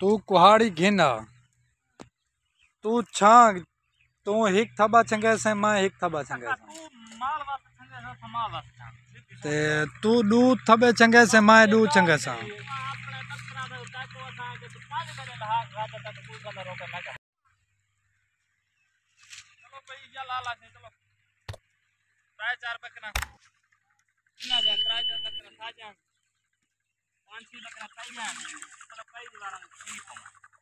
तू कुहाड़ी घिना। तू छांग, तू हिक थबा छंगे से मैं हिक थबा छंगे ते तू दू थबे छंगे से मैं दू छंगे सा। चार बकरा। ना जा, ट्राई कर तक खा जा। Once you look at a plane, put a.